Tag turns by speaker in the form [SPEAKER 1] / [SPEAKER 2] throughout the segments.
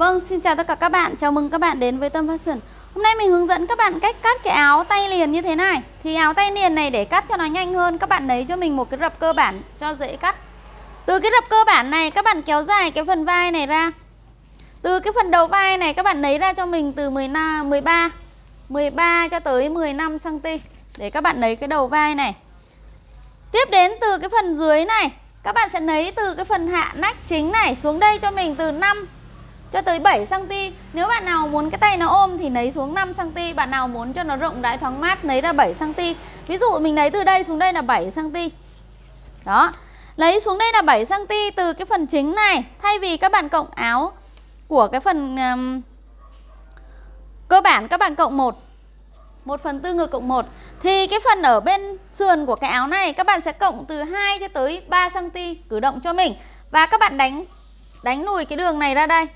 [SPEAKER 1] Vâng, xin chào tất cả các bạn, chào mừng các bạn đến với Tâm Fashion Hôm nay mình hướng dẫn các bạn cách cắt cái áo tay liền như thế này. Thì áo tay liền này để cắt cho nó nhanh hơn Các bạn lấy cho mình một cái rập cơ bản cho dễ cắt. Từ cái rập cơ bản này các bạn kéo dài cái phần vai này ra. Từ cái phần đầu vai này các bạn lấy ra cho mình từ 13 13 cho tới 15cm Để các bạn lấy cái đầu vai này. Tiếp đến từ cái phần dưới này Các bạn sẽ lấy từ cái phần hạ nách chính này xuống đây cho mình từ 5 cho tới 7 cm. Nếu bạn nào muốn cái tay nó ôm thì lấy xuống 5 cm, bạn nào muốn cho nó rộng rãi thoáng mát lấy ra 7 cm. Ví dụ mình lấy từ đây xuống đây là 7 cm. Đó. Lấy xuống đây là 7 cm từ cái phần chính này, thay vì các bạn cộng áo của cái phần um, cơ bản các bạn cộng 1 1 phần tư ngược cộng 1 Thì cái phần ở bên sườn của cái áo này Các bạn sẽ cộng từ 2 cho tới 3cm Cử động cho mình Và các bạn đánh đánh lùi cái đường này ra đây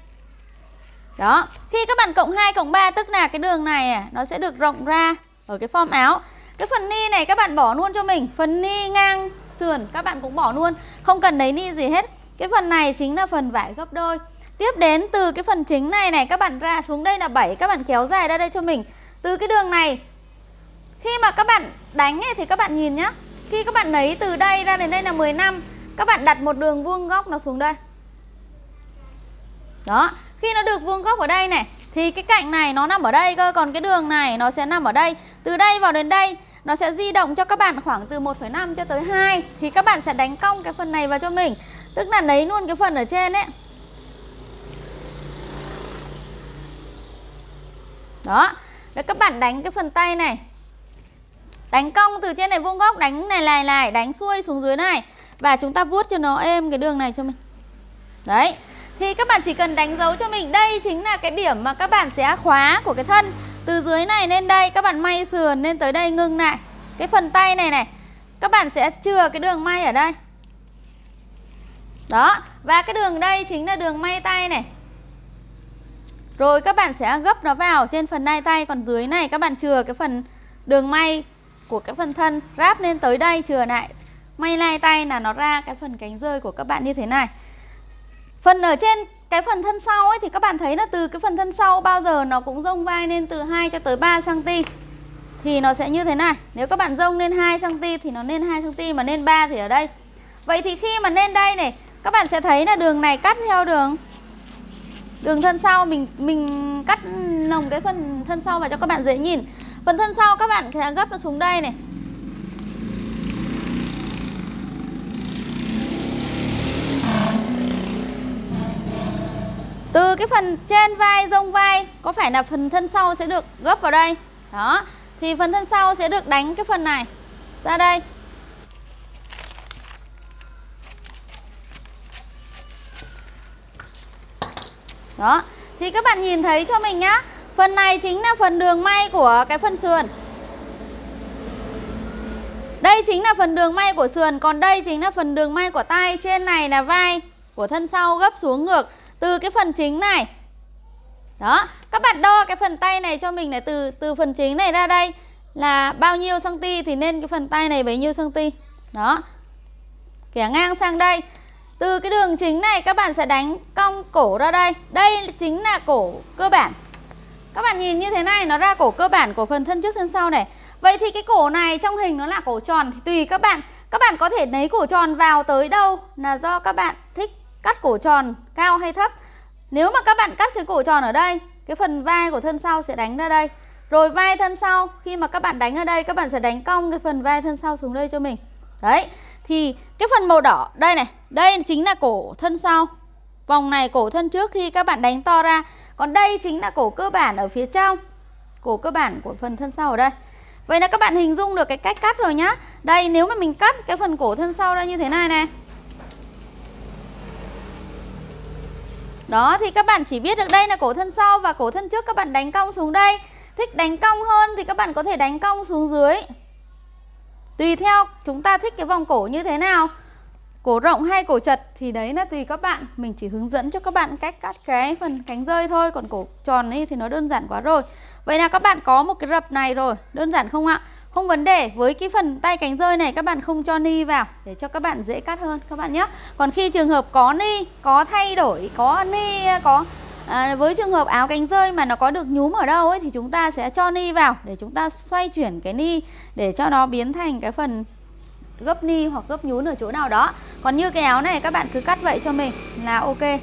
[SPEAKER 1] đó, khi các bạn cộng 2 cộng 3 tức là cái đường này à, nó sẽ được rộng ra ở cái form áo. Cái phần ni này các bạn bỏ luôn cho mình, phần ni ngang sườn các bạn cũng bỏ luôn, không cần lấy ni gì hết. Cái phần này chính là phần vải gấp đôi. Tiếp đến từ cái phần chính này này các bạn ra xuống đây là 7, các bạn kéo dài ra đây cho mình. Từ cái đường này khi mà các bạn đánh ấy, thì các bạn nhìn nhá. Khi các bạn lấy từ đây ra đến đây là 15, các bạn đặt một đường vuông góc nó xuống đây. Đó, khi nó được vuông góc ở đây này Thì cái cạnh này nó nằm ở đây cơ. Còn cái đường này nó sẽ nằm ở đây. Từ đây vào đến đây Nó sẽ di động cho các bạn khoảng từ 1,5 cho tới 2 Thì các bạn sẽ đánh cong cái phần này vào cho mình. Tức là lấy luôn cái phần ở trên ấy. Đó. Để các bạn đánh cái phần tay này. Đánh cong từ trên này vuông góc Đánh này này này Đánh xuôi xuống dưới này. Và chúng ta vuốt cho nó êm cái đường này cho mình. Đấy thì các bạn chỉ cần đánh dấu cho mình, đây chính là cái điểm mà các bạn sẽ khóa của cái thân. Từ dưới này lên đây, các bạn may sườn lên tới đây, ngưng lại. Cái phần tay này này, các bạn sẽ chừa cái đường may ở đây. Đó, và cái đường đây chính là đường may tay này. Rồi các bạn sẽ gấp nó vào trên phần nai tay, còn dưới này các bạn chừa cái phần đường may của cái phần thân, ráp lên tới đây, chừa lại. May lai tay là nó ra cái phần cánh rơi của các bạn như thế này. Phần ở trên cái phần thân sau ấy thì các bạn thấy là từ cái phần thân sau bao giờ nó cũng rông vai lên từ 2 cho tới 3 cm. Thì nó sẽ như thế này. Nếu các bạn rông lên 2 cm thì nó lên 2 cm mà lên 3 thì ở đây. Vậy thì khi mà lên đây này, các bạn sẽ thấy là đường này cắt theo đường đường thân sau mình mình cắt lồng cái phần thân sau vào cho các bạn dễ nhìn. Phần thân sau các bạn sẽ gấp nó xuống đây này. Từ cái phần trên vai, rông vai Có phải là phần thân sau sẽ được gấp vào đây? Đó Thì phần thân sau sẽ được đánh cái phần này. Ra đây. Đó Thì các bạn nhìn thấy cho mình nhá. Phần này chính là phần đường may của cái phần sườn. Đây chính là phần đường may của sườn Còn đây chính là phần đường may của tay Trên này là vai của thân sau gấp xuống ngược từ cái phần chính này. Đó, các bạn đo cái phần tay này cho mình này, từ từ phần chính này ra đây là bao nhiêu cm thì nên cái phần tay này bấy nhiêu cm đó, kẻ ngang sang đây. Từ cái đường chính này, các bạn sẽ đánh cong cổ ra đây. Đây chính là cổ cơ bản. Các bạn nhìn như thế này, nó ra cổ cơ bản của phần thân trước thân sau này. Vậy thì cái cổ này trong hình nó là cổ tròn thì tùy các bạn. Các bạn có thể lấy cổ tròn vào tới đâu là do các bạn thích cắt cổ tròn cao hay thấp? Nếu mà các bạn cắt cái cổ tròn ở đây, cái phần vai của thân sau sẽ đánh ra đây. Rồi vai thân sau, khi mà các bạn đánh ở đây, các bạn sẽ đánh cong cái phần vai thân sau xuống đây cho mình. Đấy, thì cái phần màu đỏ, đây này, đây chính là cổ thân sau. Vòng này cổ thân trước khi các bạn đánh to ra, còn đây chính là cổ cơ bản ở phía trong, cổ cơ bản của phần thân sau ở đây. Vậy là các bạn hình dung được cái cách cắt rồi nhá. Đây, nếu mà mình cắt cái phần cổ thân sau ra như thế này này Đó, thì các bạn chỉ biết được đây là cổ thân sau và cổ thân trước các bạn đánh cong xuống đây. Thích đánh cong hơn thì các bạn có thể đánh cong xuống dưới. Tùy theo chúng ta thích cái vòng cổ như thế nào. Cổ rộng hay cổ chật thì đấy là tùy các bạn Mình chỉ hướng dẫn cho các bạn cách cắt cái phần cánh rơi thôi Còn cổ tròn ấy thì nó đơn giản quá rồi Vậy là các bạn có một cái rập này rồi Đơn giản không ạ? Không vấn đề, với cái phần tay cánh rơi này các bạn không cho ni vào để cho các bạn dễ cắt hơn các bạn nhé. Còn khi trường hợp có ni, có thay đổi, có ni, có à, với trường hợp áo cánh rơi mà nó có được nhúm ở đâu ấy thì chúng ta sẽ cho ni vào để chúng ta xoay chuyển cái ni để cho nó biến thành cái phần gấp ni hoặc gấp nhún ở chỗ nào đó. Còn như cái áo này, các bạn cứ cắt vậy cho mình là ok.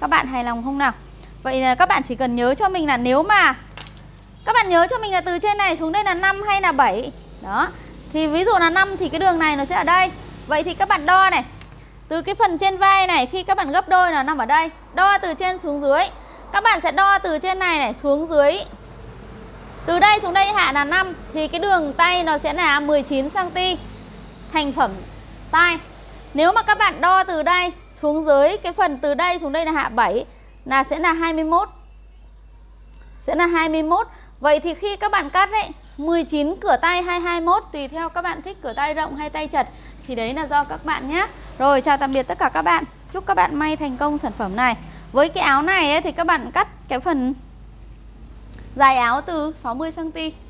[SPEAKER 1] Các bạn hài lòng không nào? Vậy là các bạn chỉ cần nhớ cho mình là nếu mà, các bạn nhớ cho mình là từ trên này xuống đây là 5 hay là 7 đó. Thì ví dụ là 5 thì cái đường này nó sẽ ở đây. Vậy thì các bạn đo này. Từ cái phần trên vai này, khi các bạn gấp đôi là nằm ở đây. Đo từ trên xuống dưới. Các bạn sẽ đo từ trên này này xuống dưới. Từ đây xuống đây hạ là 5 Thì cái đường tay nó sẽ là 19cm Thành phẩm tay Nếu mà các bạn đo từ đây xuống dưới Cái phần từ đây xuống đây là hạ 7 Là sẽ là 21 Sẽ là 21 Vậy thì khi các bạn cắt đấy 19 cửa tay hay 21 tùy theo các bạn thích cửa tay rộng hay tay chật thì đấy là do các bạn nhé. Rồi chào tạm biệt tất cả các bạn. Chúc các bạn may thành công sản phẩm này. Với cái áo này ấy, thì các bạn cắt cái phần dài áo từ 60 cm